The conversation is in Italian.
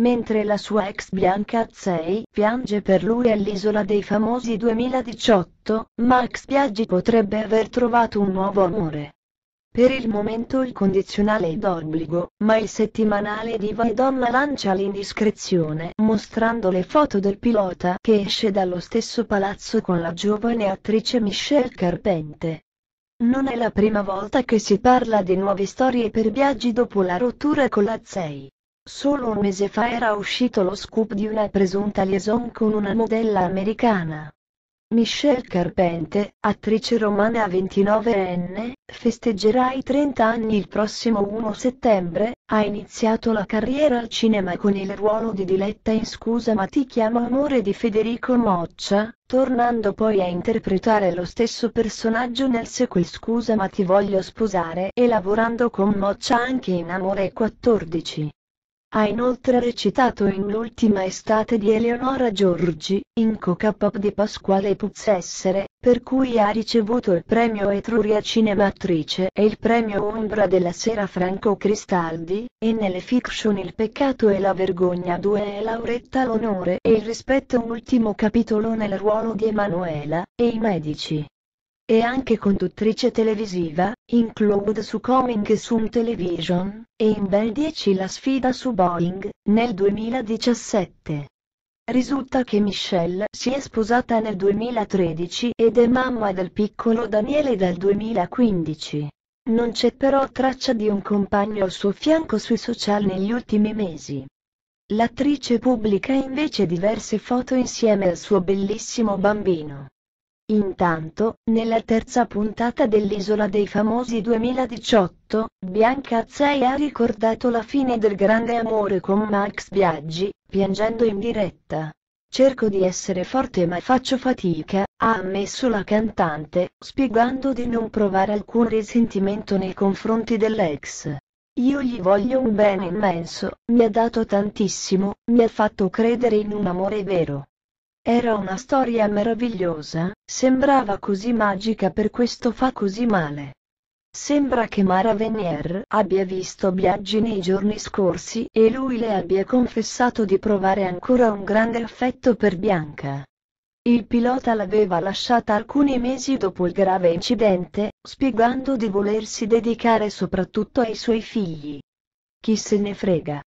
mentre la sua ex Bianca Azzei piange per lui all'Isola dei Famosi 2018, Max Biaggi potrebbe aver trovato un nuovo amore. Per il momento il condizionale è d'obbligo, ma il settimanale Diva e Donna lancia l'indiscrezione mostrando le foto del pilota che esce dallo stesso palazzo con la giovane attrice Michelle Carpente. Non è la prima volta che si parla di nuove storie per Biaggi dopo la rottura con la Zei. Solo un mese fa era uscito lo scoop di una presunta liaison con una modella americana. Michelle Carpente, attrice romana 29enne, festeggerà i 30 anni il prossimo 1 settembre, ha iniziato la carriera al cinema con il ruolo di Diletta in Scusa ma ti chiamo amore di Federico Moccia, tornando poi a interpretare lo stesso personaggio nel sequel Scusa ma ti voglio sposare e lavorando con Moccia anche in Amore 14. Ha inoltre recitato in L'ultima estate di Eleonora Giorgi, in Coca Pop di Pasquale Puzzessere, per cui ha ricevuto il premio Etruria Cinema Attrice e il premio Ombra della Sera Franco Cristaldi, e nelle fiction Il peccato e la vergogna 2 è Lauretta l'onore e il rispetto un ultimo capitolo nel ruolo di Emanuela, e i medici e anche conduttrice televisiva, in Cloud su Coming Soon Television, e in Bel 10 la sfida su Boeing, nel 2017. Risulta che Michelle si è sposata nel 2013 ed è mamma del piccolo Daniele dal 2015. Non c'è però traccia di un compagno al suo fianco sui social negli ultimi mesi. L'attrice pubblica invece diverse foto insieme al suo bellissimo bambino. Intanto, nella terza puntata dell'Isola dei Famosi 2018, Bianca Azzei ha ricordato la fine del grande amore con Max Biaggi, piangendo in diretta. Cerco di essere forte ma faccio fatica, ha ammesso la cantante, spiegando di non provare alcun risentimento nei confronti dell'ex. Io gli voglio un bene immenso, mi ha dato tantissimo, mi ha fatto credere in un amore vero. Era una storia meravigliosa, sembrava così magica per questo fa così male. Sembra che Mara Venier abbia visto Biaggi nei giorni scorsi e lui le abbia confessato di provare ancora un grande affetto per Bianca. Il pilota l'aveva lasciata alcuni mesi dopo il grave incidente, spiegando di volersi dedicare soprattutto ai suoi figli. Chi se ne frega.